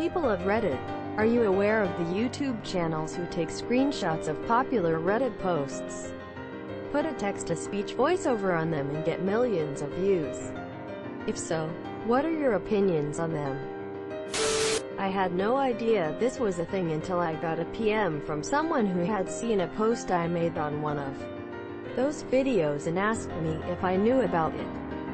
People of Reddit, are you aware of the YouTube channels who take screenshots of popular Reddit posts? Put a text-to-speech voiceover on them and get millions of views. If so, what are your opinions on them? I had no idea this was a thing until I got a PM from someone who had seen a post I made on one of those videos and asked me if I knew about it.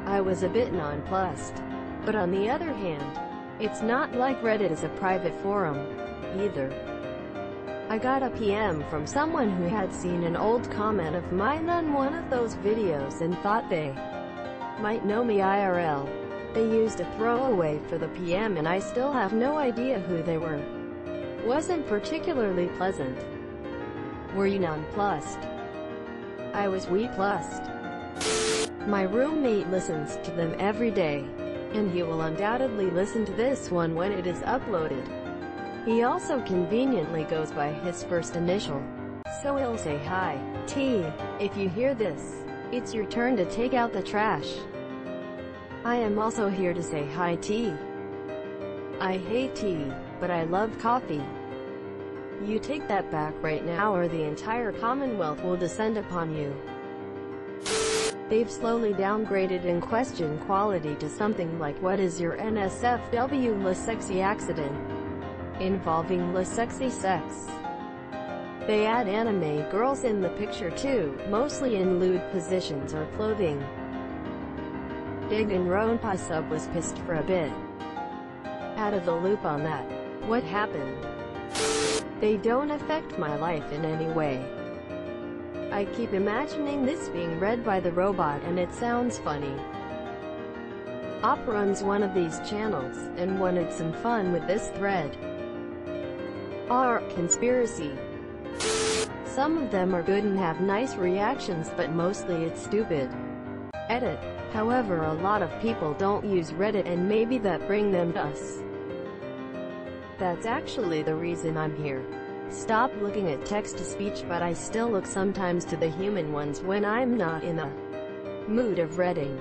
I was a bit nonplussed. But on the other hand, it's not like Reddit is a private forum, either. I got a PM from someone who had seen an old comment of mine on one of those videos and thought they might know me IRL. They used a throwaway for the PM and I still have no idea who they were. Wasn't particularly pleasant. Were you nonplussed? I was wee plussed. My roommate listens to them every day and he will undoubtedly listen to this one when it is uploaded. He also conveniently goes by his first initial. So he'll say hi, T. If you hear this, it's your turn to take out the trash. I am also here to say hi T. I hate tea, but I love coffee. You take that back right now or the entire Commonwealth will descend upon you. They've slowly downgraded and questioned quality to something like what is your NSFW La Sexy accident? Involving La Sexy sex. They add anime girls in the picture too, mostly in lewd positions or clothing. Danganronpa sub was pissed for a bit. Out of the loop on that. What happened? They don't affect my life in any way. I keep imagining this being read by the robot and it sounds funny. Op runs one of these channels, and wanted some fun with this thread. R. Conspiracy. Some of them are good and have nice reactions but mostly it's stupid. Edit. However a lot of people don't use Reddit and maybe that bring them to us. That's actually the reason I'm here. Stop looking at text-to-speech but I still look sometimes to the human ones when I'm not in the mood of reading.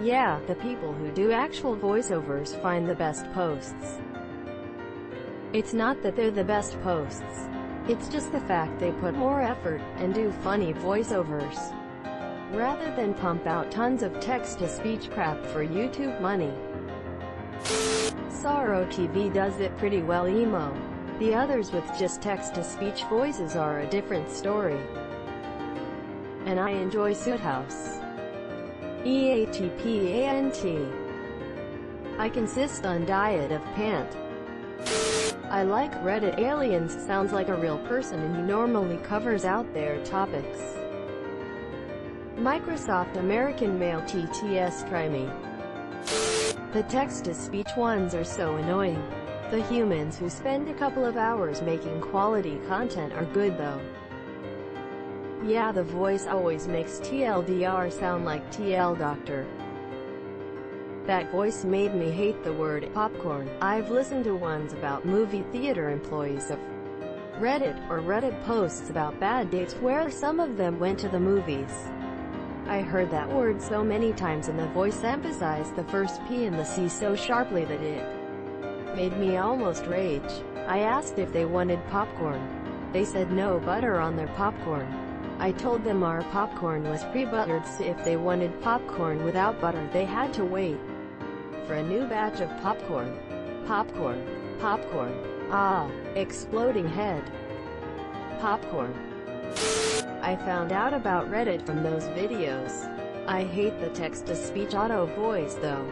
Yeah, the people who do actual voiceovers find the best posts. It's not that they're the best posts. It's just the fact they put more effort, and do funny voiceovers. Rather than pump out tons of text-to-speech crap for YouTube money. Sorrow TV does it pretty well emo. The others with just text-to-speech voices are a different story. And I enjoy Suithouse. E-A-T-P-A-N-T. I consist on diet of pant. I like Reddit aliens sounds like a real person and he normally covers out their topics. Microsoft American Male TTS Try me. The text-to-speech ones are so annoying. The humans who spend a couple of hours making quality content are good though. Yeah the voice always makes TLDR sound like TL Doctor. That voice made me hate the word popcorn. I've listened to ones about movie theater employees of Reddit, or Reddit posts about bad dates where some of them went to the movies. I heard that word so many times and the voice emphasized the first P and the C so sharply that it made me almost rage. I asked if they wanted popcorn. They said no butter on their popcorn. I told them our popcorn was pre-buttered so if they wanted popcorn without butter they had to wait for a new batch of popcorn. Popcorn. Popcorn. Ah. Exploding head. Popcorn. I found out about Reddit from those videos. I hate the text-to-speech auto voice though.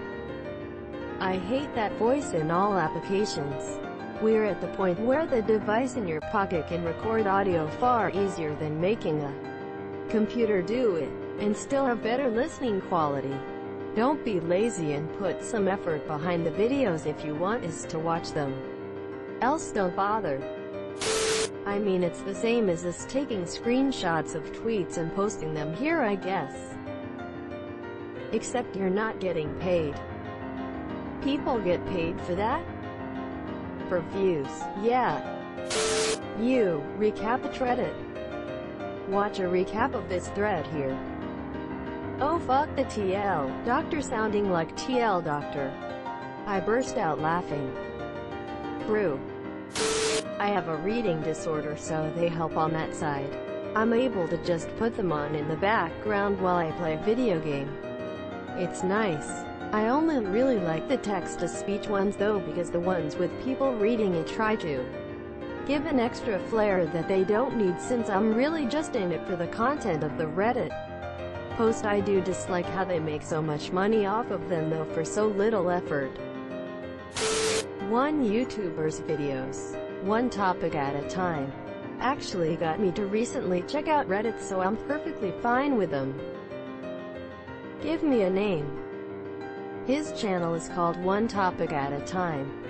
I hate that voice in all applications. We're at the point where the device in your pocket can record audio far easier than making a computer do it, and still have better listening quality. Don't be lazy and put some effort behind the videos if you want us to watch them. Else don't bother. I mean it's the same as us taking screenshots of tweets and posting them here I guess. Except you're not getting paid. People get paid for that? For views, yeah. You, recap a Reddit. Watch a recap of this thread here. Oh fuck the TL, doctor sounding like TL doctor. I burst out laughing. Brew. I have a reading disorder so they help on that side. I'm able to just put them on in the background while I play a video game. It's nice. I only really like the text-to-speech ones though because the ones with people reading it try to give an extra flair that they don't need since I'm really just in it for the content of the Reddit post I do dislike how they make so much money off of them though for so little effort. 1 YouTuber's videos. One topic at a time. Actually got me to recently check out Reddit so I'm perfectly fine with them. Give me a name. His channel is called One Topic at a Time.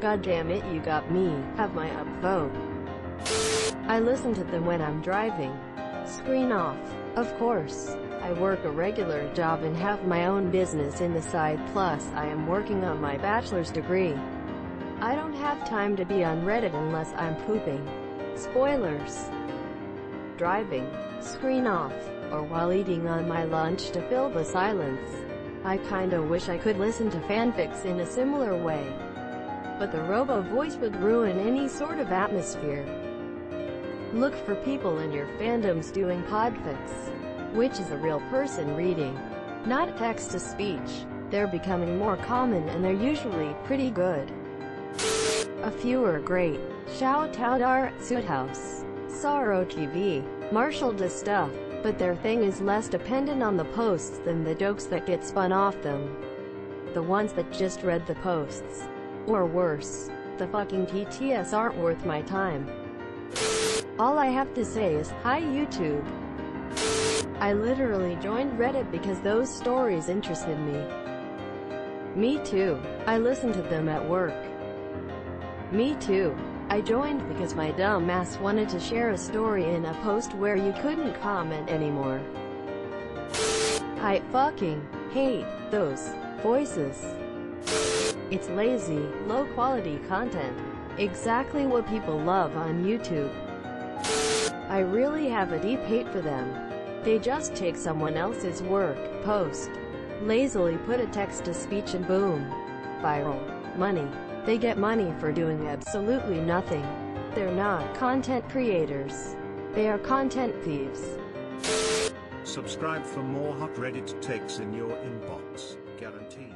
God damn it you got me, have my upvote. I listen to them when I'm driving. Screen off. Of course. I work a regular job and have my own business in the side plus I am working on my bachelor's degree. I don't have time to be on Reddit unless I'm pooping. Spoilers. Driving. Screen off. Or while eating on my lunch to fill the silence. I kinda wish I could listen to fanfics in a similar way. But the robo voice would ruin any sort of atmosphere. Look for people in your fandoms doing podfics, which is a real person reading, not text-to-speech. They're becoming more common and they're usually pretty good. A few are great. Shout out Art Suithouse, Sorrow TV, Marshall de Stuff, but their thing is less dependent on the posts than the jokes that get spun off them. The ones that just read the posts. Or worse, the fucking TTS aren't worth my time. All I have to say is, hi YouTube. I literally joined Reddit because those stories interested me. Me too. I listened to them at work. Me too. I joined because my dumb ass wanted to share a story in a post where you couldn't comment anymore. I fucking hate those voices. It's lazy, low-quality content. Exactly what people love on YouTube. I really have a deep hate for them. They just take someone else's work, post, lazily put a text-to-speech and boom. Viral. Money. They get money for doing absolutely nothing. They're not content creators. They are content thieves. Subscribe for more hot Reddit takes in your inbox, guaranteed.